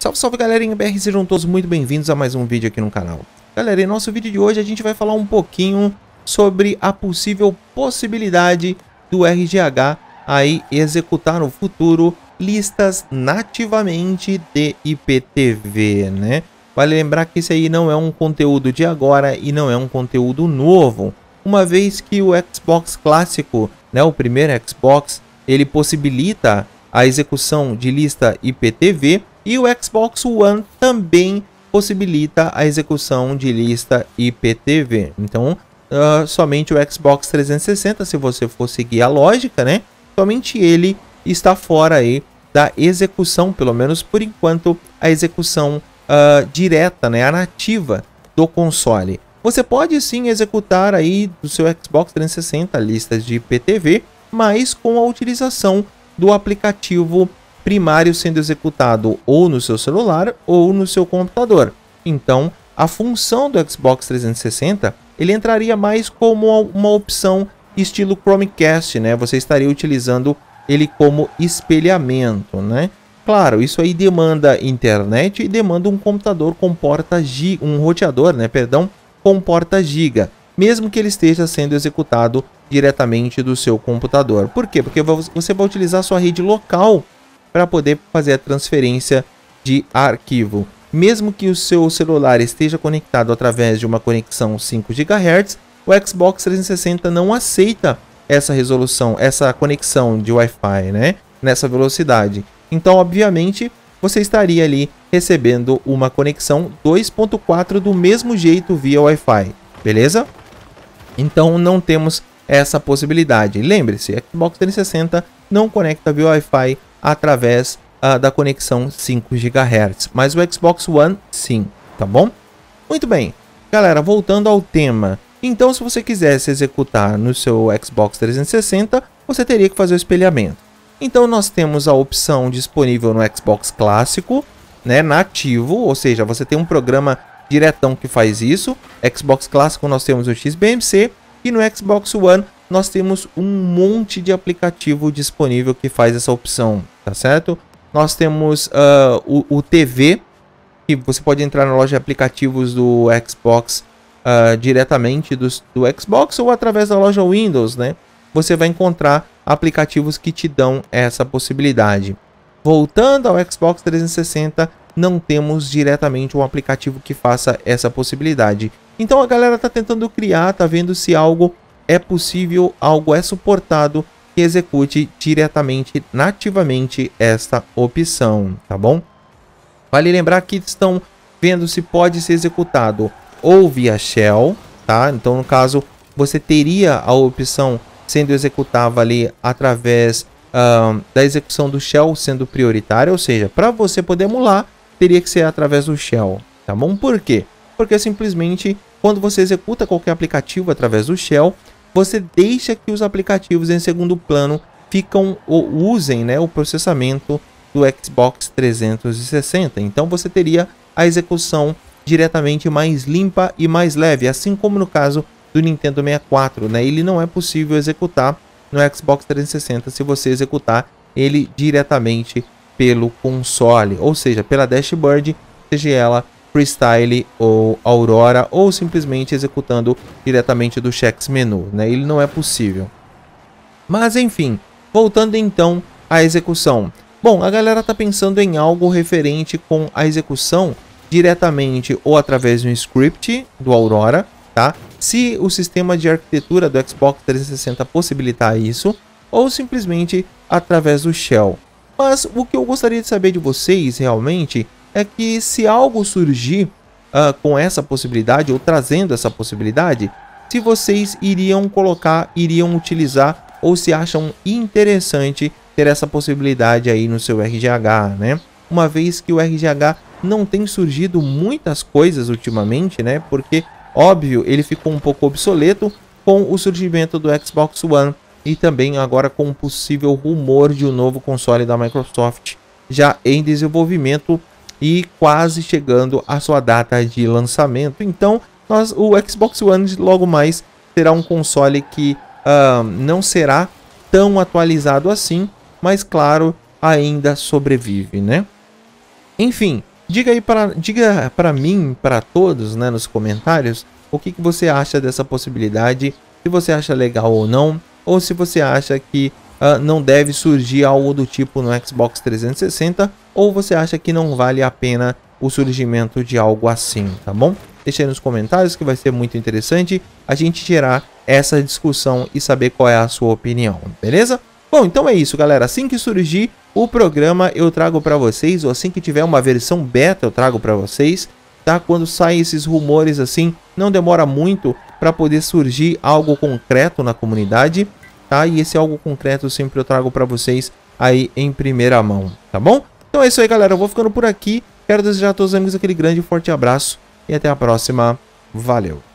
Salve, salve galerinha BR, sejam todos muito bem-vindos a mais um vídeo aqui no canal. Galera, em nosso vídeo de hoje a gente vai falar um pouquinho sobre a possível possibilidade do RGH aí executar no futuro listas nativamente de IPTV, né? Vale lembrar que esse aí não é um conteúdo de agora e não é um conteúdo novo, uma vez que o Xbox clássico, né, o primeiro Xbox, ele possibilita a execução de lista IPTV e o Xbox One também possibilita a execução de lista IPTV. Então, uh, somente o Xbox 360, se você for seguir a lógica, né? Somente ele está fora aí da execução, pelo menos por enquanto, a execução uh, direta, né, a nativa do console. Você pode sim executar aí do seu Xbox 360 listas de IPTV, mas com a utilização do aplicativo primário sendo executado ou no seu celular ou no seu computador. Então, a função do Xbox 360 ele entraria mais como uma opção estilo Chromecast, né? Você estaria utilizando ele como espelhamento, né? Claro, isso aí demanda internet e demanda um computador com porta giga, um roteador, né? Perdão, com porta giga, mesmo que ele esteja sendo executado diretamente do seu computador. Por quê? Porque você vai utilizar sua rede local para poder fazer a transferência de arquivo. Mesmo que o seu celular esteja conectado através de uma conexão 5 GHz, o Xbox 360 não aceita essa resolução, essa conexão de Wi-Fi, né? Nessa velocidade. Então, obviamente, você estaria ali recebendo uma conexão 2.4 do mesmo jeito via Wi-Fi, beleza? Então, não temos essa possibilidade. Lembre-se, Xbox 360 não conecta via Wi-Fi através uh, da conexão 5 GHz, mas o Xbox One sim, tá bom? Muito bem, galera, voltando ao tema. Então, se você quisesse executar no seu Xbox 360, você teria que fazer o espelhamento. Então, nós temos a opção disponível no Xbox clássico, né, nativo, ou seja, você tem um programa diretão que faz isso. Xbox clássico nós temos o XBMC e no Xbox One nós temos um monte de aplicativo disponível que faz essa opção, tá certo? Nós temos uh, o, o, TV, que você pode entrar na loja de aplicativos do Xbox uh, diretamente do, do Xbox ou através da loja Windows, né? Você vai encontrar aplicativos que te dão essa possibilidade. Voltando ao Xbox 360, não temos diretamente um aplicativo que faça essa possibilidade. Então a galera está tentando criar, tá vendo se algo é possível, algo é suportado que execute diretamente, nativamente esta opção, tá bom? Vale lembrar que estão vendo se pode ser executado ou via shell, tá? Então, no caso, você teria a opção sendo executável ali através uh, da execução do shell sendo prioritária, ou seja, para você poder emular, teria que ser através do shell, tá bom? Por quê? Porque simplesmente quando você executa qualquer aplicativo através do shell, você deixa que os aplicativos em segundo plano ficam ou usem né, o processamento do Xbox 360. Então você teria a execução diretamente mais limpa e mais leve, assim como no caso do Nintendo 64, né? Ele não é possível executar no Xbox 360 se você executar ele diretamente pelo console, ou seja, pela dashboard, seja ela Freestyle ou Aurora ou simplesmente executando diretamente do checks menu, né? Ele não é possível. Mas enfim, voltando então à execução. Bom, a galera tá pensando em algo referente com a execução diretamente ou através de um script do Aurora, tá? Se o sistema de arquitetura do Xbox 360 possibilitar isso, ou simplesmente através do shell. Mas o que eu gostaria de saber de vocês realmente é que se algo surgir uh, com essa possibilidade ou trazendo essa possibilidade, se vocês iriam colocar, iriam utilizar ou se acham interessante ter essa possibilidade aí no seu RGH, né? Uma vez que o RGH não tem surgido muitas coisas ultimamente, né? Porque, óbvio, ele ficou um pouco obsoleto com o surgimento do Xbox One e também agora com o possível rumor de um novo console da Microsoft já em desenvolvimento e quase chegando à sua data de lançamento. Então, nós, o Xbox One logo mais será um console que uh, não será tão atualizado assim, mas claro, ainda sobrevive, né? Enfim, Diga aí para diga para mim, para todos, né, nos comentários, o que, que você acha dessa possibilidade, se você acha legal ou não, ou se você acha que uh, não deve surgir algo do tipo no Xbox 360, ou você acha que não vale a pena o surgimento de algo assim, tá bom? Deixa aí nos comentários que vai ser muito interessante a gente gerar essa discussão e saber qual é a sua opinião, beleza? Bom, então é isso, galera. Assim que surgir o programa, eu trago para vocês, ou assim que tiver uma versão beta, eu trago para vocês, tá? Quando saem esses rumores assim, não demora muito para poder surgir algo concreto na comunidade, tá? E esse algo concreto sempre eu trago para vocês aí em primeira mão, tá bom? Então é isso aí, galera. Eu vou ficando por aqui. Quero desejar a todos os amigos aquele grande e forte abraço e até a próxima. Valeu!